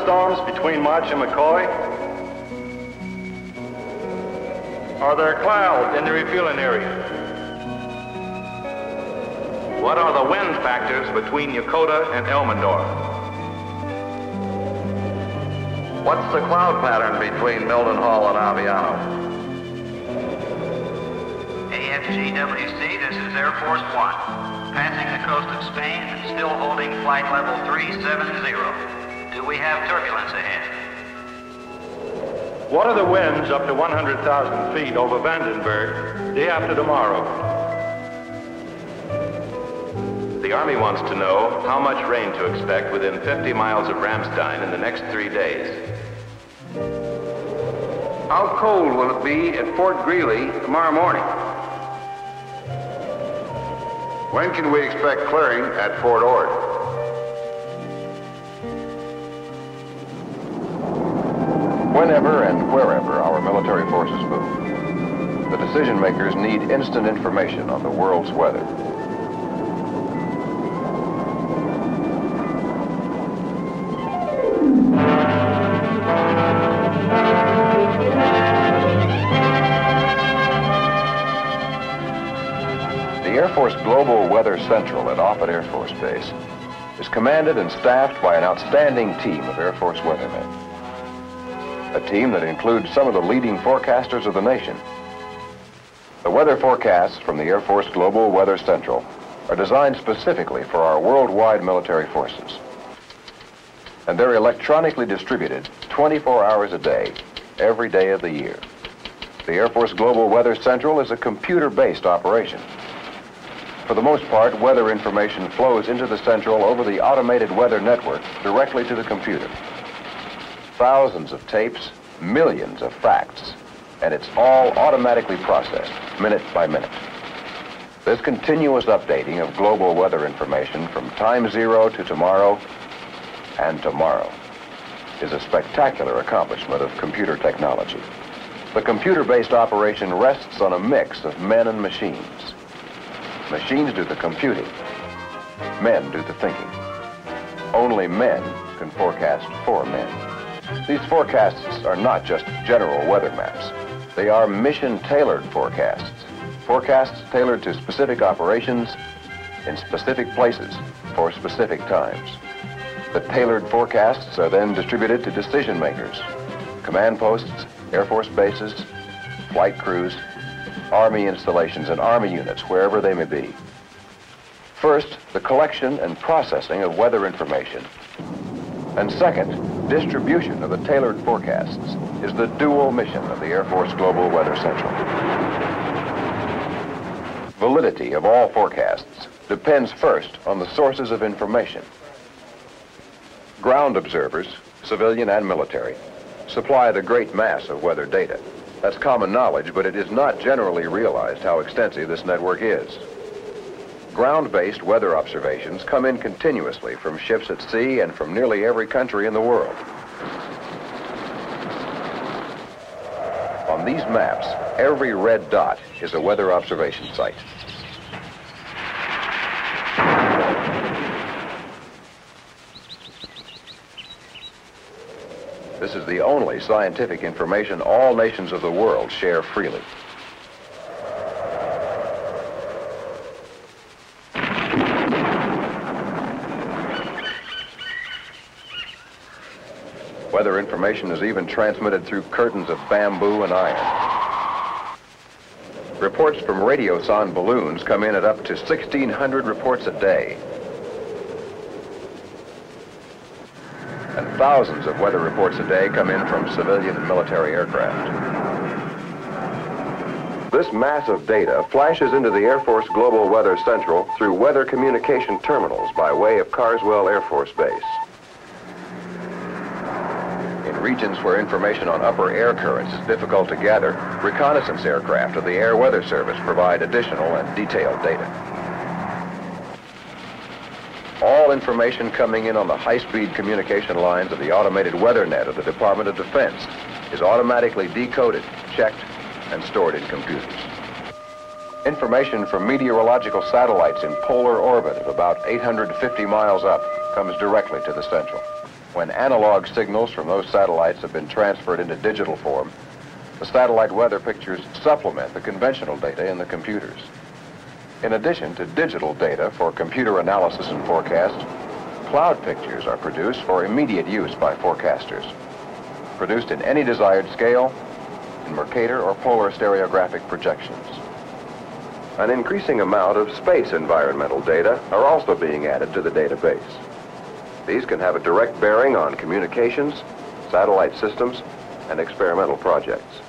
thunderstorms between March and McCoy? Are there clouds in the refueling area? What are the wind factors between Yokota and Elmendorf? What's the cloud pattern between Mildenhall and Aviano? AFGWC, this is Air Force One. Passing the coast of Spain and still holding flight level 370. Do we have turbulence ahead? What are the winds up to 100,000 feet over Vandenberg day after tomorrow? The Army wants to know how much rain to expect within 50 miles of Ramstein in the next three days. How cold will it be at Fort Greely tomorrow morning? When can we expect clearing at Fort Ord? Whenever and wherever our military forces move, the decision makers need instant information on the world's weather. The Air Force Global Weather Central at Offutt Air Force Base is commanded and staffed by an outstanding team of Air Force weathermen a team that includes some of the leading forecasters of the nation. The weather forecasts from the Air Force Global Weather Central are designed specifically for our worldwide military forces. And they're electronically distributed 24 hours a day, every day of the year. The Air Force Global Weather Central is a computer-based operation. For the most part, weather information flows into the Central over the automated weather network directly to the computer thousands of tapes, millions of facts, and it's all automatically processed, minute by minute. This continuous updating of global weather information from time zero to tomorrow and tomorrow is a spectacular accomplishment of computer technology. The computer-based operation rests on a mix of men and machines. Machines do the computing. Men do the thinking. Only men can forecast for men. These forecasts are not just general weather maps. They are mission-tailored forecasts. Forecasts tailored to specific operations in specific places for specific times. The tailored forecasts are then distributed to decision makers, command posts, Air Force bases, flight crews, Army installations, and Army units, wherever they may be. First, the collection and processing of weather information. And second, distribution of the tailored forecasts is the dual mission of the Air Force Global Weather Central. Validity of all forecasts depends first on the sources of information. Ground observers, civilian and military, supply the great mass of weather data. That's common knowledge, but it is not generally realized how extensive this network is. Ground-based weather observations come in continuously from ships at sea and from nearly every country in the world. On these maps, every red dot is a weather observation site. This is the only scientific information all nations of the world share freely. Weather information is even transmitted through curtains of bamboo and iron. Reports from radiosonde balloons come in at up to 1,600 reports a day. And thousands of weather reports a day come in from civilian and military aircraft. This mass of data flashes into the Air Force Global Weather Central through weather communication terminals by way of Carswell Air Force Base regions where information on upper air currents is difficult to gather, reconnaissance aircraft of the Air Weather Service provide additional and detailed data. all information coming in on the high-speed communication lines of the automated weather net of the Department of Defense is automatically decoded, checked, and stored in computers. Information from meteorological satellites in polar orbit of about 850 miles up comes directly to the Central. When analog signals from those satellites have been transferred into digital form, the satellite weather pictures supplement the conventional data in the computers. In addition to digital data for computer analysis and forecast, cloud pictures are produced for immediate use by forecasters. Produced in any desired scale, in Mercator or polar stereographic projections. An increasing amount of space environmental data are also being added to the database. These can have a direct bearing on communications, satellite systems, and experimental projects.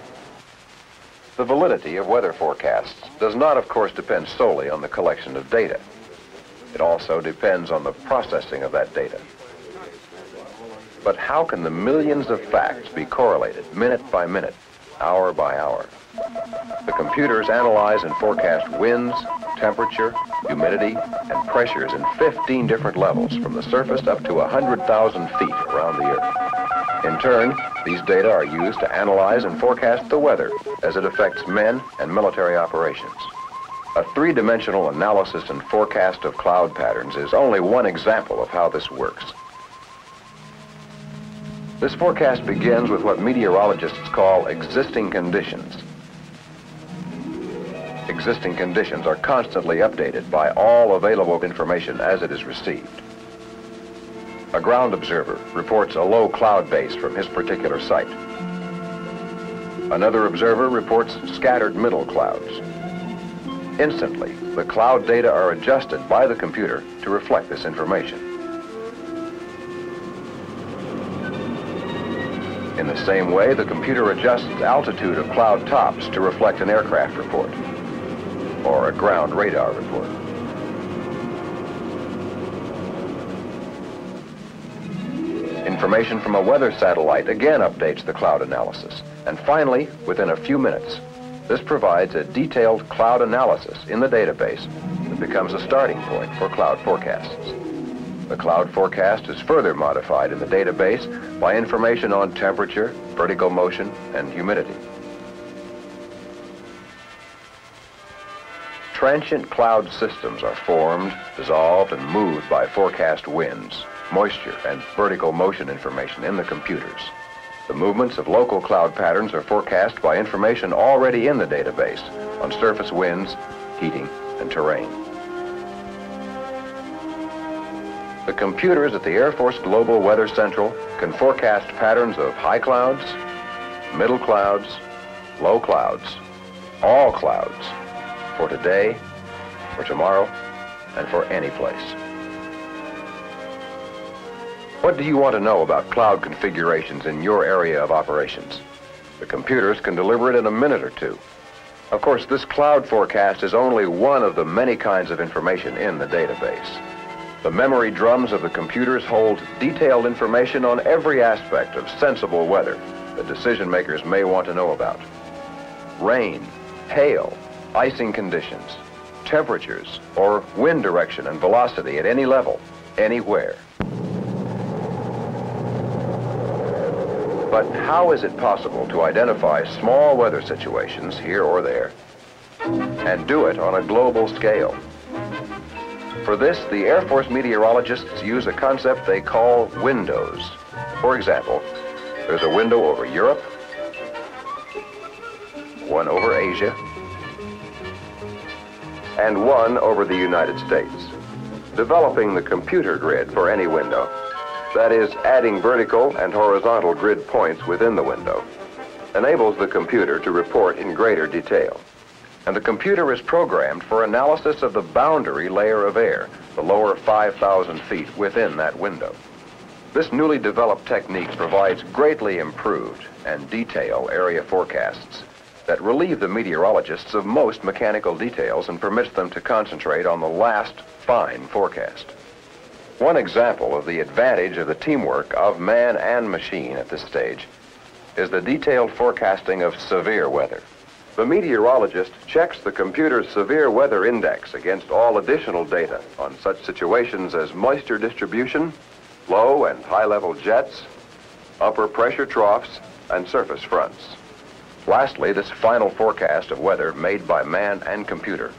The validity of weather forecasts does not, of course, depend solely on the collection of data. It also depends on the processing of that data. But how can the millions of facts be correlated minute by minute, hour by hour? The computers analyze and forecast winds, temperature, humidity, and pressures in 15 different levels from the surface up to 100,000 feet around the Earth. In turn, these data are used to analyze and forecast the weather as it affects men and military operations. A three-dimensional analysis and forecast of cloud patterns is only one example of how this works. This forecast begins with what meteorologists call existing conditions. Existing conditions are constantly updated by all available information as it is received. A ground observer reports a low cloud base from his particular site. Another observer reports scattered middle clouds. Instantly, the cloud data are adjusted by the computer to reflect this information. In the same way, the computer adjusts altitude of cloud tops to reflect an aircraft report or a ground radar report. Information from a weather satellite again updates the cloud analysis. And finally, within a few minutes, this provides a detailed cloud analysis in the database that becomes a starting point for cloud forecasts. The cloud forecast is further modified in the database by information on temperature, vertical motion, and humidity. Transient cloud systems are formed, dissolved, and moved by forecast winds, moisture, and vertical motion information in the computers. The movements of local cloud patterns are forecast by information already in the database on surface winds, heating, and terrain. The computers at the Air Force Global Weather Central can forecast patterns of high clouds, middle clouds, low clouds, all clouds, for today, for tomorrow, and for any place. What do you want to know about cloud configurations in your area of operations? The computers can deliver it in a minute or two. Of course, this cloud forecast is only one of the many kinds of information in the database. The memory drums of the computers hold detailed information on every aspect of sensible weather that decision makers may want to know about. Rain, hail, icing conditions, temperatures, or wind direction and velocity at any level, anywhere. But how is it possible to identify small weather situations here or there and do it on a global scale? For this, the Air Force meteorologists use a concept they call windows. For example, there's a window over Europe, one over Asia, and one over the United States. Developing the computer grid for any window, that is, adding vertical and horizontal grid points within the window, enables the computer to report in greater detail. And the computer is programmed for analysis of the boundary layer of air, the lower 5,000 feet within that window. This newly developed technique provides greatly improved and detailed area forecasts that relieve the meteorologists of most mechanical details and permits them to concentrate on the last fine forecast. One example of the advantage of the teamwork of man and machine at this stage is the detailed forecasting of severe weather. The meteorologist checks the computer's severe weather index against all additional data on such situations as moisture distribution, low and high level jets, upper pressure troughs, and surface fronts. Lastly, this final forecast of weather made by man and computer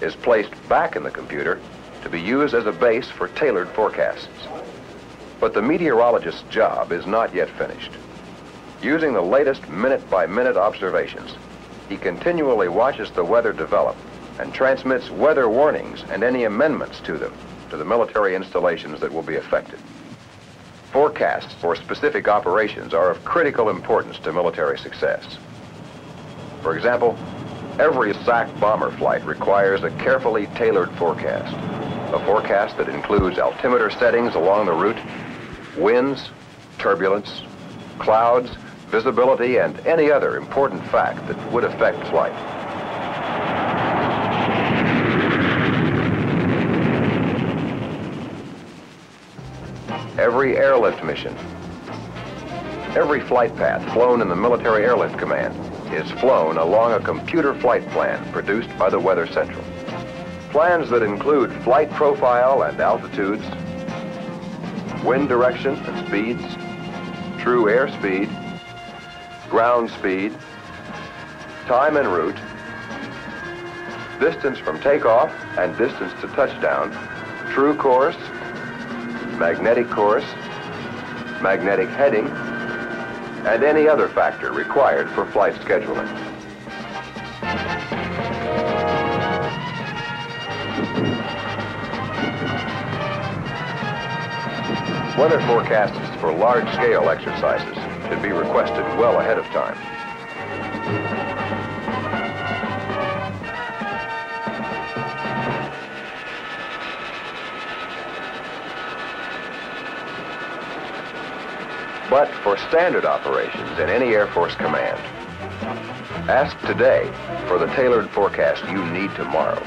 is placed back in the computer to be used as a base for tailored forecasts. But the meteorologist's job is not yet finished. Using the latest minute-by-minute observations, he continually watches the weather develop and transmits weather warnings and any amendments to them to the military installations that will be affected. Forecasts for specific operations are of critical importance to military success. For example, every SAC bomber flight requires a carefully tailored forecast. A forecast that includes altimeter settings along the route, winds, turbulence, clouds, visibility, and any other important fact that would affect flight. Every airlift mission, every flight path flown in the Military Airlift Command is flown along a computer flight plan produced by the Weather Central. Plans that include flight profile and altitudes, wind direction and speeds, true airspeed, ground speed, time en route, distance from takeoff and distance to touchdown, true course, magnetic course, magnetic heading, and any other factor required for flight scheduling. Weather forecasts for large-scale exercises should be requested well ahead of time. But for standard operations in any Air Force command, ask today for the tailored forecast you need tomorrow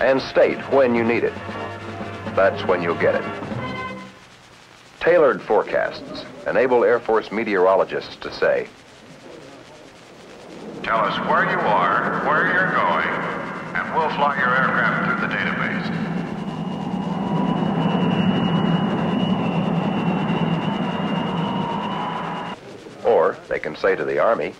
and state when you need it. That's when you'll get it. Tailored forecasts enable Air Force meteorologists to say, Tell us where you are, where you're going, and we'll fly your aircraft through the database. or they can say to the Army,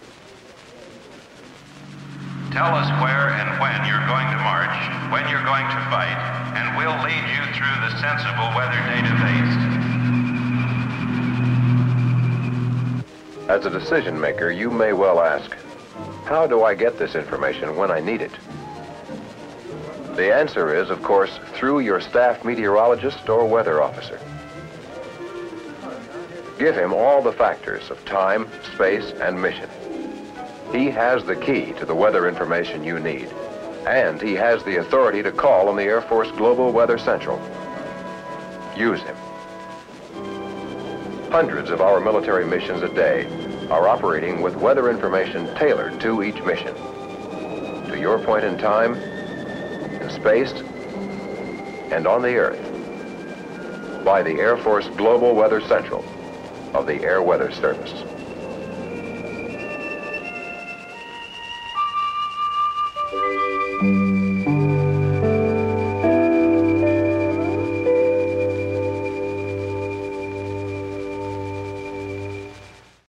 Tell us where and when you're going to march, when you're going to fight, and we'll lead you through the sensible weather database. As a decision maker, you may well ask, how do I get this information when I need it? The answer is, of course, through your staff meteorologist or weather officer. Give him all the factors of time, space, and mission. He has the key to the weather information you need, and he has the authority to call on the Air Force Global Weather Central. Use him. Hundreds of our military missions a day are operating with weather information tailored to each mission. To your point in time, in space, and on the Earth. By the Air Force Global Weather Central of the Air Weather Service.